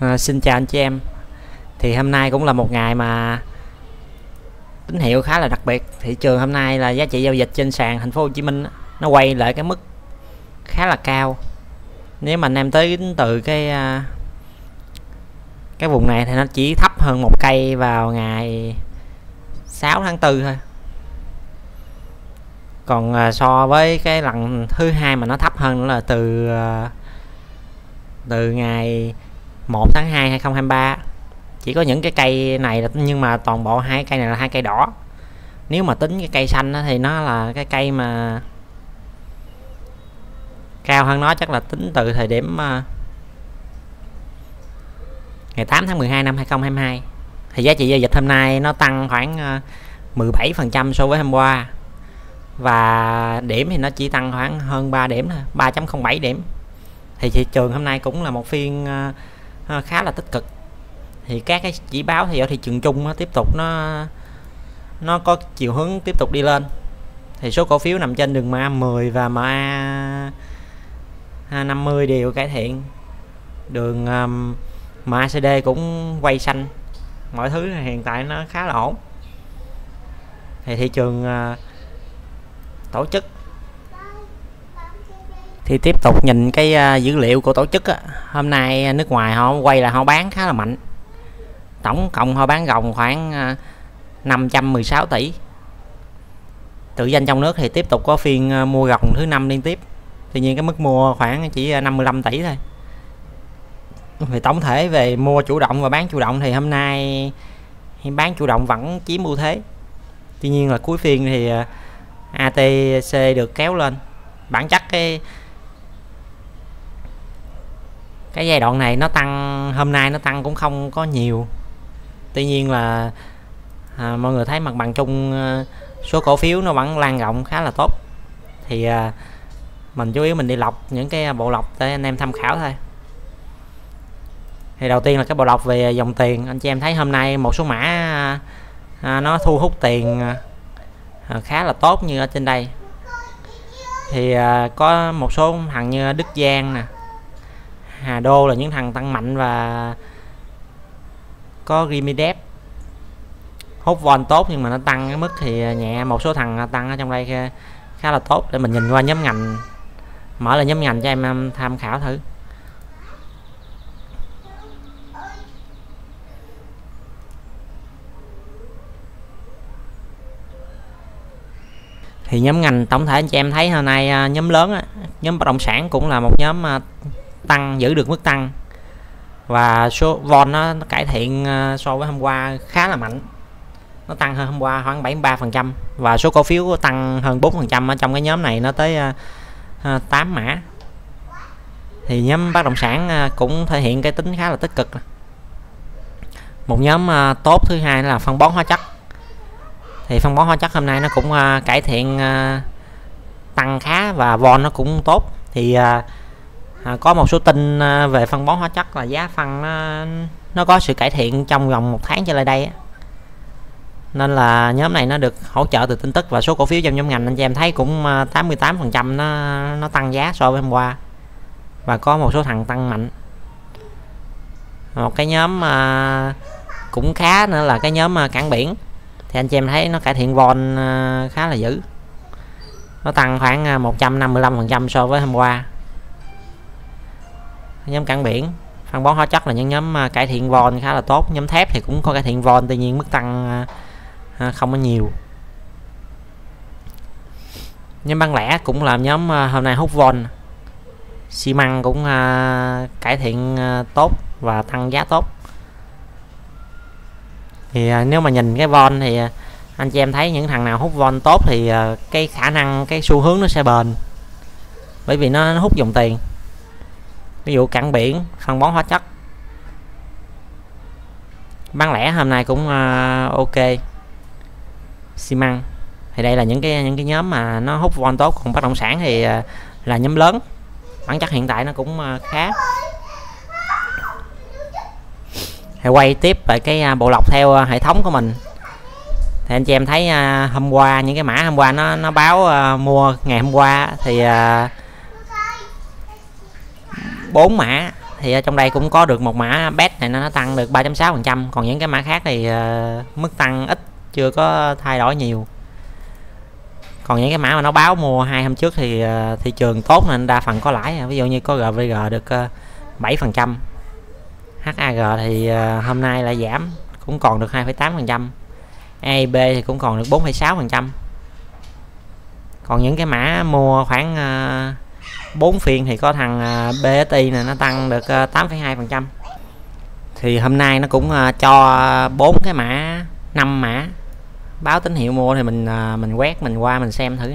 À, xin chào anh chị em. Thì hôm nay cũng là một ngày mà tín hiệu khá là đặc biệt. Thị trường hôm nay là giá trị giao dịch trên sàn thành phố Hồ Chí Minh nó quay lại cái mức khá là cao. Nếu mà anh em tới từ cái à, cái vùng này thì nó chỉ thấp hơn một cây vào ngày 6 tháng 4 thôi. Còn à, so với cái lần thứ hai mà nó thấp hơn nữa là từ à, từ ngày 1 tháng 2 2023 chỉ có những cái cây này là nhưng mà toàn bộ hai cây này là hai cây đỏ. Nếu mà tính cái cây xanh đó, thì nó là cái cây mà cao hơn nó chắc là tính từ thời điểm uh, ngày 8 tháng 12 năm 2022 thì giá trị giao dịch hôm nay nó tăng khoảng ờ, uh, 17% so với hôm qua. Và điểm thì nó chỉ tăng khoảng hơn 3 điểm thôi 3.07 điểm. Thì thị trường hôm nay cũng là một phiên uh, Ờ, khá là tích cực. Thì các cái chỉ báo thì ở thị trường chung nó tiếp tục nó nó có chiều hướng tiếp tục đi lên. Thì số cổ phiếu nằm trên đường MA 10 và MA 50 đều cải thiện. Đường um, MACD cũng quay xanh. Mọi thứ hiện tại nó khá là ổn. Thì thị trường uh, tổ chức thì tiếp tục nhìn cái à, dữ liệu của tổ chức á. hôm nay nước ngoài họ quay là họ bán khá là mạnh. Tổng cộng họ bán ròng khoảng à, 516 tỷ. Tự danh trong nước thì tiếp tục có phiên à, mua ròng thứ năm liên tiếp. Tuy nhiên cái mức mua khoảng chỉ 55 tỷ thôi. Về tổng thể về mua chủ động và bán chủ động thì hôm nay bán chủ động vẫn chiếm ưu thế. Tuy nhiên là cuối phiên thì ATC được kéo lên. Bản chất cái cái giai đoạn này nó tăng hôm nay nó tăng cũng không có nhiều. Tuy nhiên là à, mọi người thấy mặt bằng chung à, số cổ phiếu nó vẫn lan rộng khá là tốt. Thì à, mình chú ý mình đi lọc những cái bộ lọc để anh em tham khảo thôi. Thì đầu tiên là cái bộ lọc về dòng tiền. Anh chị em thấy hôm nay một số mã à, nó thu hút tiền à, khá là tốt như ở trên đây. Thì à, có một số thằng như Đức Giang nè Hà Đô là những thằng tăng mạnh và có Grimidep hút von tốt nhưng mà nó tăng cái mức thì nhẹ, một số thằng tăng ở trong đây khá là tốt. Để mình nhìn qua nhóm ngành. Mở là nhóm ngành cho em tham khảo thử. Thì nhóm ngành tổng thể anh chị em thấy hôm nay à, nhóm lớn nhóm bất động sản cũng là một nhóm à, tăng giữ được mức tăng. Và số von nó, nó cải thiện ờ, so với hôm qua khá là mạnh. Nó tăng hơn hôm qua khoảng 73 phần trăm và số cổ phiếu tăng hơn 4 phần trăm ở trong cái nhóm này nó tới ờ, ờ, 8 mã. Thì nhóm bất động sản cũng thể hiện cái tính khá là tích cực. Một nhóm tốt thứ hai là phân bón hóa chất. Thì phân bón hóa chất hôm nay nó cũng cải thiện tăng khá và von nó cũng tốt. Thì à, có một số tin à, về phân bón hóa chất là giá phân nó, nó có sự cải thiện trong vòng một tháng trở lại đây nên là nhóm này nó được hỗ trợ từ tin tức và số cổ phiếu trong nhóm ngành. Anh chị em thấy cũng à, 88 phần trăm nó nó tăng giá so với hôm qua và có một số thằng tăng mạnh. Một cái nhóm mà cũng khá nữa là cái nhóm uh, cảng biển. Thì anh chị em thấy nó cải thiện von khá là dữ. Nó tăng khoảng 155 phần trăm so với hôm qua nhóm cảng biển. Phân bón hóa chất là những nhóm à, cải thiện von khá là tốt. Nhóm thép thì cũng có cải thiện von tuy nhiên mức tăng à, à, không có nhiều. Nhóm bán lẻ cũng là nhóm hôm nay hút von xi măng cũng cải thiện tốt và tăng giá tốt. Thì nếu mà nhìn cái von thì anh chị em thấy những thằng nào hút von tốt thì cái khả năng cái xu hướng nó sẽ bền. Bởi vì nó, nó hút dòng tiền ví dụ cảng biển phân bón hóa chất. Bán lẻ hôm nay cũng uh, ok. Xi măng. Thì đây là những cái những cái nhóm mà nó hút von tốt. Còn bất động sản thì uh, là nhóm lớn. Bản chất hiện tại nó cũng uh, khá. Thì quay tiếp về cái uh, bộ lọc theo uh, hệ thống của mình. Thì anh chị em thấy uh, hôm qua những cái mã hôm qua nó nó báo mua ngày hôm qua thì bốn mã thì ở trong đây cũng có được một mã bet này nó tăng được 3.6% còn những cái mã khác thì uh, mức tăng ít chưa có thay đổi nhiều. Còn những cái mã mà nó báo mua hai hôm trước thì uh, thị trường tốt nên đa phần có lãi. Ví dụ như có GVG được uh, 7% HAG thì uh, hôm nay lại giảm cũng còn được 2,8% AIB thì cũng còn được 4,6% còn những cái mã mua khoảng uh, 4 phiên thì có thằng à, uh, BST này nó tăng được à, 8,2% thì hôm nay nó cũng à, cho bốn cái mã 5 mã. Báo tín hiệu mua thì mình mình quét mình qua mình xem thử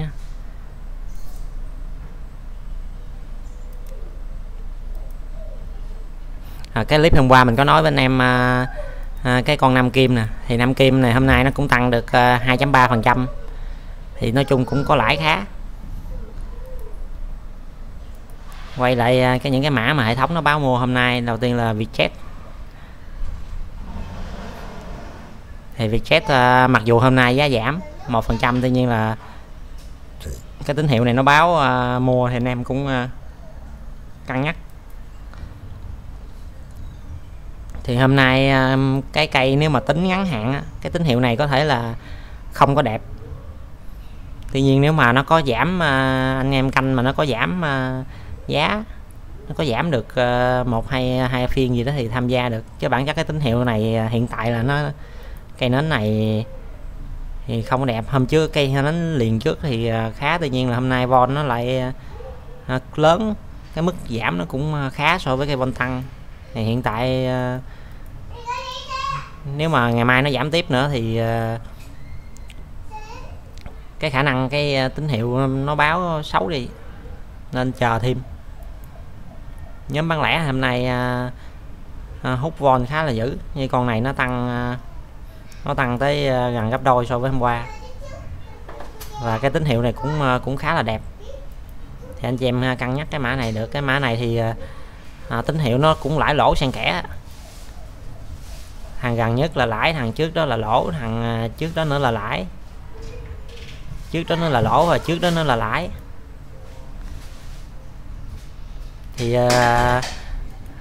à, cái clip hôm qua mình có nói với anh em à, à, cái con nam kim nè. Thì nam kim này hôm nay nó cũng tăng được 2.3 phần trăm. Thì nói chung cũng có lãi khá. Quay lại à, cái những cái mã mà hệ thống nó báo mua hôm nay đầu tiên là Vietjet. Thì Vietjet à, mặc dù hôm nay giá giảm một phần trăm tuy nhiên là cái tín hiệu này nó báo uh, mua thì anh em cũng uh, cân nhắc. Thì hôm nay cái cây nếu mà tính ngắn hạn cái tín hiệu này có thể là không có đẹp. Tuy nhiên nếu mà nó có giảm anh em canh mà nó có giảm giá. Nó có giảm được ờ, một, hai hai phiên gì đó thì tham gia được. Chứ bản chất cái tín hiệu này ờ, hiện tại là nó, cây nến này thì không đẹp. Hôm trước cây nến liền trước thì ờ, khá. Tuy nhiên là hôm nay von nó lại lớn. Cái mức giảm nó cũng khá so với cây von tăng. Thì hiện tại nếu mà ngày mai nó giảm tiếp nữa thì cái khả năng cái tín hiệu nó báo xấu đi. Nên chờ thêm nhóm bán lẻ hôm nay à, à, hút von khá là dữ. Như con này nó tăng à, nó tăng tới à, gần gấp đôi so với hôm qua. Và cái tín hiệu này cũng à, cũng khá là đẹp. Thì anh chị em à, cân nhắc cái mã này được. Cái mã này thì à, à, tín hiệu nó cũng lãi lỗ xen kẽ. Thằng gần nhất là lãi thằng trước đó là lỗ thằng à, trước đó nữa là lãi. Trước đó nó là lỗ và trước đó nó là lãi. Thì uh,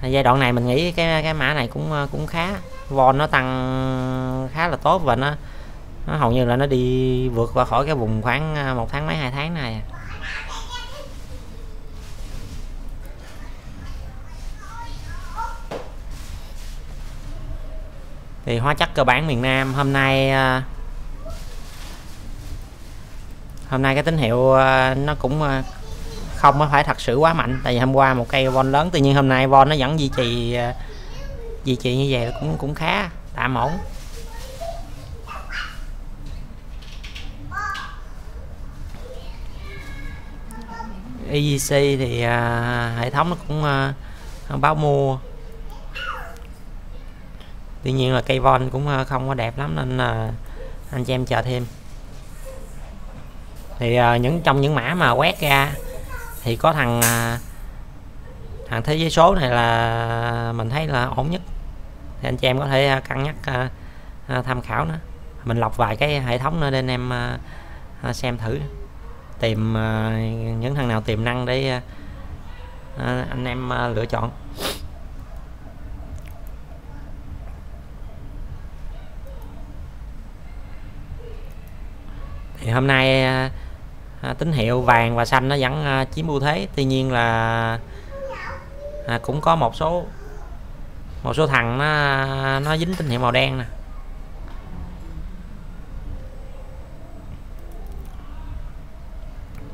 giai đoạn này mình nghĩ cái cái mã này cũng à, cũng khá von nó tăng khá là tốt và nó nó hầu như là nó đi vượt qua khỏi cái vùng khoảng à, một tháng mấy hai tháng này. Thì hóa chất cơ bản miền Nam hôm nay hôm nay cái tín hiệu nó cũng không không phải thật sự quá mạnh. Tại vì hôm qua một cây von lớn tuy nhiên hôm nay von nó vẫn duy trì à, duy trì như vậy cũng cũng khá tạm ổn. EGC thì à, hệ thống nó cũng à, báo mua. Tuy nhiên là cây von cũng à, không có đẹp lắm nên à, anh chị em chờ thêm. Thì à, những trong những mã mà quét ra thì có thằng à, thằng thế giới số này là mình thấy là ổn nhất. Thì anh chị em có thể à, cân nhắc à, tham khảo nữa. Mình lọc vài cái hệ thống nữa để anh em xem thử. Tìm những thằng nào tiềm năng để anh em lựa chọn. Thì hôm nay à, tín hiệu vàng và xanh nó vẫn à, chiếm ưu thế. Tuy nhiên là à, cũng có một số một số thằng nó nó dính tín hiệu màu đen nè.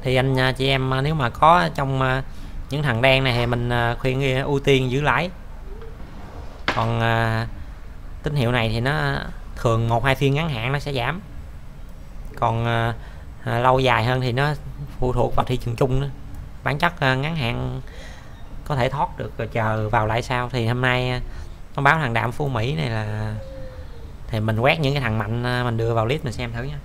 Thì anh à, chị em à, nếu mà có trong à, những thằng đen này thì mình khuyên ưu tiên giữ lãi. Còn à, tín hiệu này thì nó thường một hai phiên ngắn hạn nó sẽ giảm. Còn à, à, lâu dài hơn thì nó phụ thuộc vào thị trường chung nữa bản chất à, ngắn hạn có thể thoát được rồi chờ vào lại sau. Thì hôm nay à, thông báo thằng đạm phú mỹ này là thì mình quét những cái thằng mạnh à, mình đưa vào list mình xem thử nha.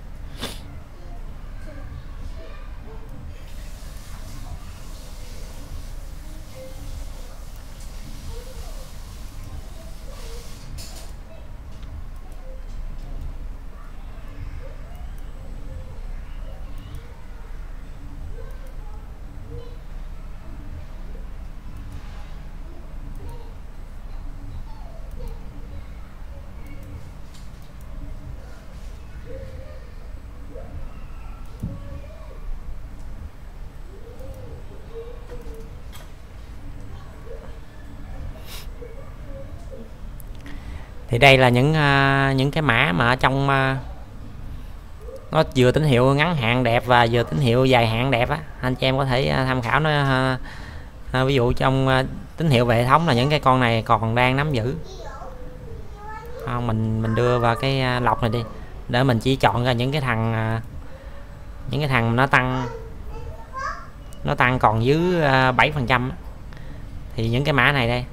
Thì đây là những uh, những cái mã mà ở trong uh, nó vừa tín hiệu ngắn hạn đẹp và vừa tín hiệu dài hạn đẹp á. Anh chị em có thể à, tham khảo nó ví dụ trong tín hiệu về hệ thống là những cái con này còn đang nắm giữ. Không mình mình đưa vào cái lọc này đi để mình chỉ chọn ra những cái thằng những cái thằng nó tăng nó tăng còn dưới bảy phần trăm thì những cái mã này đây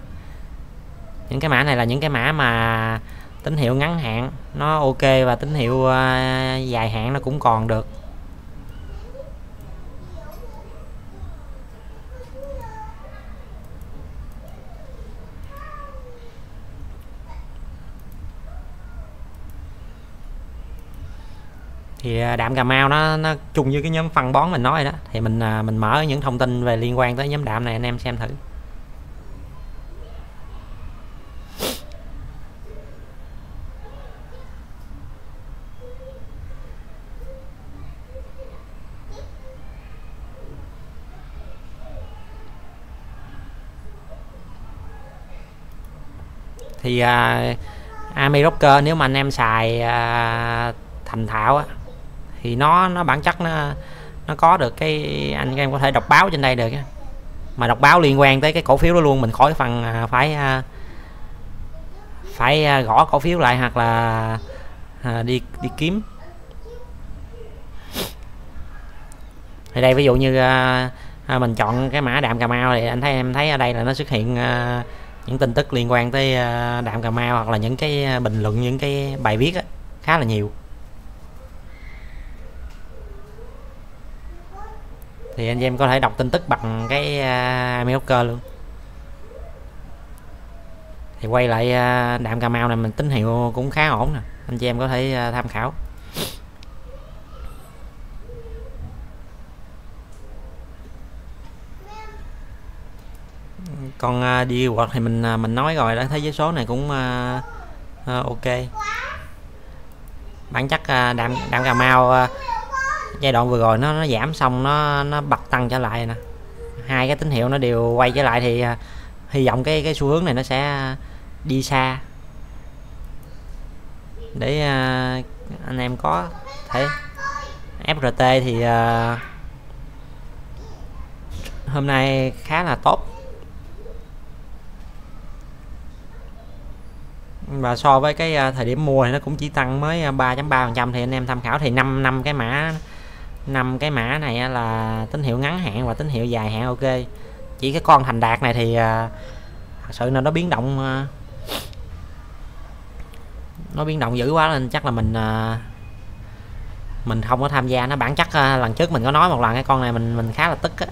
những cái mã này là những cái mã mà tín hiệu ngắn hạn, nó ok và tín hiệu ờ, dài hạn nó cũng còn được. Thì ờ, đạm cà mau nó nó chung với cái nhóm phân bón mình nói đó. Thì mình ờ, mình mở những thông tin về liên quan tới nhóm đạm này, anh em xem thử. Thì à, Ami Rocker nếu mà anh em xài à, thành thạo á thì nó nó bản chất nó nó có được cái anh em có thể đọc báo trên đây được mà đọc báo liên quan tới cái cổ phiếu đó luôn mình khỏi phần à, phải à, phải à, gõ cổ phiếu lại hoặc là à, đi đi kiếm. Thì đây ví dụ như à, à, mình chọn cái mã đạm cà mau thì anh thấy em thấy ở đây là nó xuất hiện những tin tức liên quan tới ờ, đạm cà mau hoặc là những cái ờ, bình luận những cái bài viết á, khá là nhiều. Thì anh em có thể đọc tin tức bằng cái uh, luôn. Thì quay lại đạm cà mau này mình tín hiệu cũng khá ổn nè. Anh chị em có thể tham khảo. Còn uh, à, đi hoặc thì mình uh, mình nói rồi đã thấy giới số này cũng uh, uh, ok. Bản chất uh, đạm đạm cà mau uh, giai đoạn vừa rồi nó nó giảm xong nó nó bật tăng trở lại nè. Hai cái tín hiệu nó đều quay trở lại thì uh, hy vọng cái cái xu hướng này nó sẽ đi xa. Để uh, anh em có thể FRT thì uh, hôm nay khá là tốt. Và so với cái à, thời điểm mua thì nó cũng chỉ tăng mới à, 3.3% thì anh em tham khảo. Thì 5 năm cái mã, năm cái mã này là tín hiệu ngắn hạn và tín hiệu dài hạn, ok. Chỉ cái con thành đạt này thì à, thật sự là nó biến động nó biến động dữ quá nên chắc là mình mình không có tham gia. Nó bản chất lần trước mình có nói một lần cái con này mình mình khá là tức á.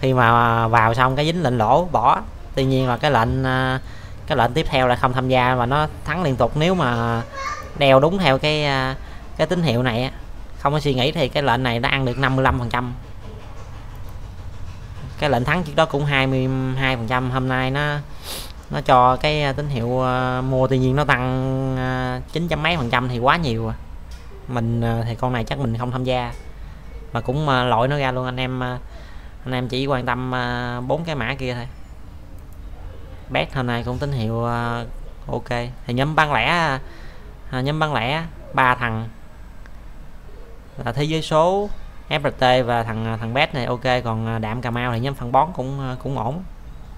Khi mà vào xong cái dính lệnh lỗ, bỏ. Tuy nhiên là cái lệnh cái lệnh tiếp theo là không tham gia và nó thắng liên tục. Nếu mà đeo đúng theo cái à, cái tín hiệu này không có suy nghĩ thì cái lệnh này đã ăn được 55 phần trăm. Cái lệnh thắng trước đó cũng 22 phần trăm. Hôm nay nó nó cho cái à, tín hiệu à, mua tuy nhiên nó tăng chín 9 trăm mấy phần trăm thì quá nhiều à. mình thì con này chắc mình không tham gia. Mà cũng lỗi nó ra luôn. Anh em anh em chỉ quan tâm bốn cái mã kia thôi bét hôm nay cũng tín hiệu uh, ok. Thì nhóm băng lẻ uh, nhóm băng lẻ ba thằng. Là thế giới số FRT và thằng ờ, thằng bet này ok. Còn đạm Cà Mau thì nhóm phân bón cũng cũng ổn.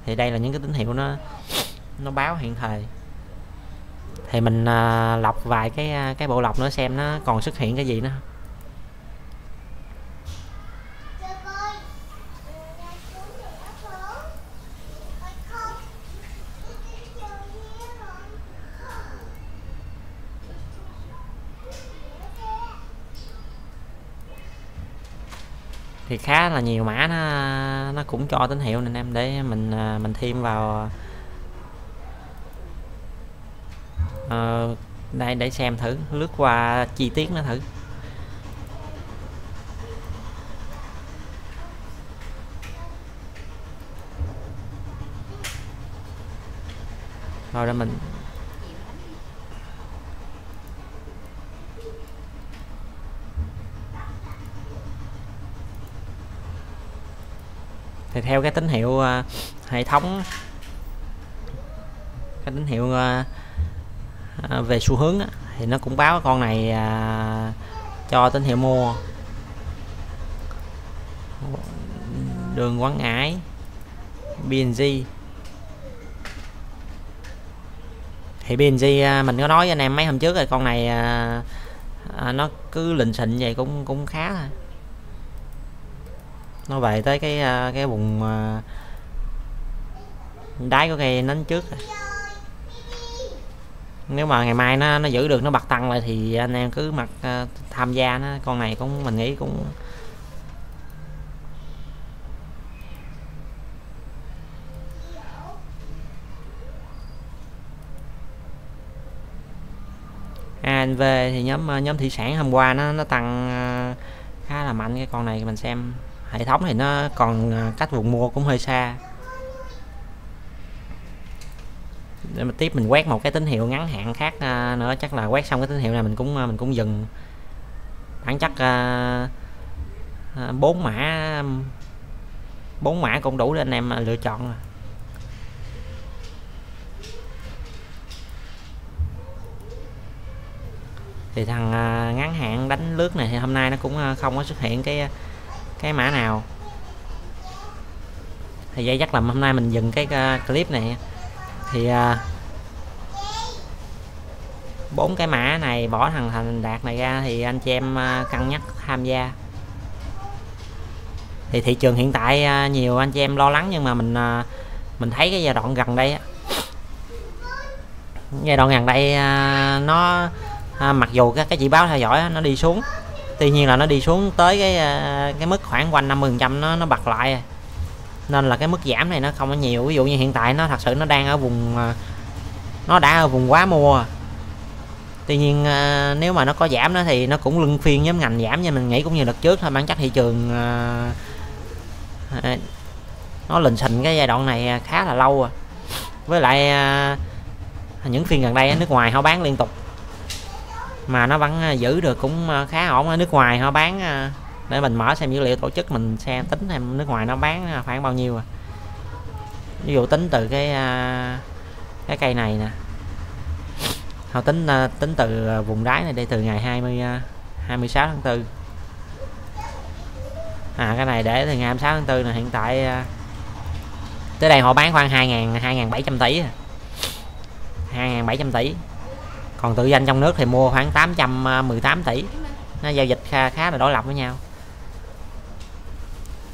Thì đây là những cái tín hiệu nó nó báo hiện thời. Thì mình uh, lọc vài cái cái bộ lọc nữa xem nó còn xuất hiện cái gì nữa. Thì khá là nhiều mã nó nó cũng cho tín hiệu nên em để mình à, mình thêm vào uh, đây để xem thử lướt qua chi tiết nó thử. Rồi đó mình thì theo cái tín hiệu uh, hệ thống cái tín hiệu uh, về xu hướng á, thì nó cũng báo con này cho tín hiệu mua. Đường quán ngãi BNG thì BNG mình có nói với anh em mấy hôm trước rồi con này à, nó cứ lình xịn vậy cũng cũng khá thôi nó về tới cái à, cái vùng à, đáy của cây nến trước. Nếu mà ngày mai nó nó giữ được, nó bật tăng lại thì anh em cứ mặc à, tham gia nó. Con này cũng, mình nghĩ cũng ANV thì nhóm nhóm thủy sản hôm qua nó nó tăng khá là mạnh. Cái con này mình xem hệ thống thì nó còn à, cách vùng mua cũng hơi xa. Để mà tiếp mình quét một cái tín hiệu ngắn hạn khác à, nữa, chắc là quét xong cái tín hiệu này mình cũng à, mình cũng dừng. Bản chắc bốn mã bốn mã cũng đủ để anh em lựa chọn thì thằng ngắn hạn đánh lướt này thì hôm nay nó cũng không có xuất hiện cái cái mã nào? Thì dây chắc là hôm nay mình dừng cái ờ, clip này. Thì bốn bốn cái mã này bỏ thằng thành đạt này ra thì anh chị em uh, cân nhắc tham gia. Thì thị trường hiện tại uh, nhiều anh chị em lo lắng nhưng mà mình uh, mình thấy cái giai đoạn gần đây giai đoạn gần đây nó mặc dù các cái chỉ báo theo dõi nó đi xuống tuy nhiên là nó đi xuống tới cái à, cái mức khoảng quanh 50 trăm nó nó bật lại. Nên là cái mức giảm này nó không có nhiều. Ví dụ như hiện tại nó thật sự nó đang ở vùng à, nó đã ở vùng quá mua. Tuy nhiên à, nếu mà nó có giảm nó thì nó cũng lưng phiên nhóm ngành giảm như mình nghĩ cũng như đợt trước thôi. Bản chất thị trường nó lình xình cái giai đoạn này khá là lâu à. Với lại những phiên gần đây nước ngoài họ bán liên tục mà nó vẫn à, giữ được cũng à, khá ổn ở nước ngoài họ bán à, để mình mở xem dữ liệu tổ chức mình xem, tính xem nước ngoài nó bán khoảng bao nhiêu à. Ví dụ tính từ cái cái cây này nè. Họ tính tính từ vùng đáy này đây từ ngày 20 26 tháng 4 à cái này để từ ngày 26 tháng 4 là hiện tại tới đây họ bán khoảng 2.000 2.700 tỷ 2.700 tỷ còn tự danh trong nước thì mua khoảng 818 à, tỷ. Nó giao dịch khá, khá là đối lập với nhau.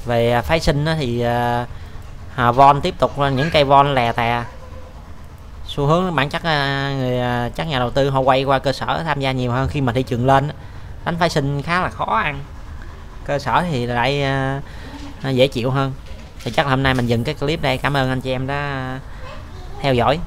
Về à, phái sinh thì à, von tiếp tục những cây von lè tè. Xu hướng bản chất à, người chắc nhà đầu tư họ quay qua cơ sở tham gia nhiều hơn khi mà thị trường lên đánh phái sinh khá là khó ăn. Cơ sở thì lại à, dễ chịu hơn. Thì chắc là hôm nay mình dừng cái clip đây. Cảm ơn anh chị em đã theo dõi.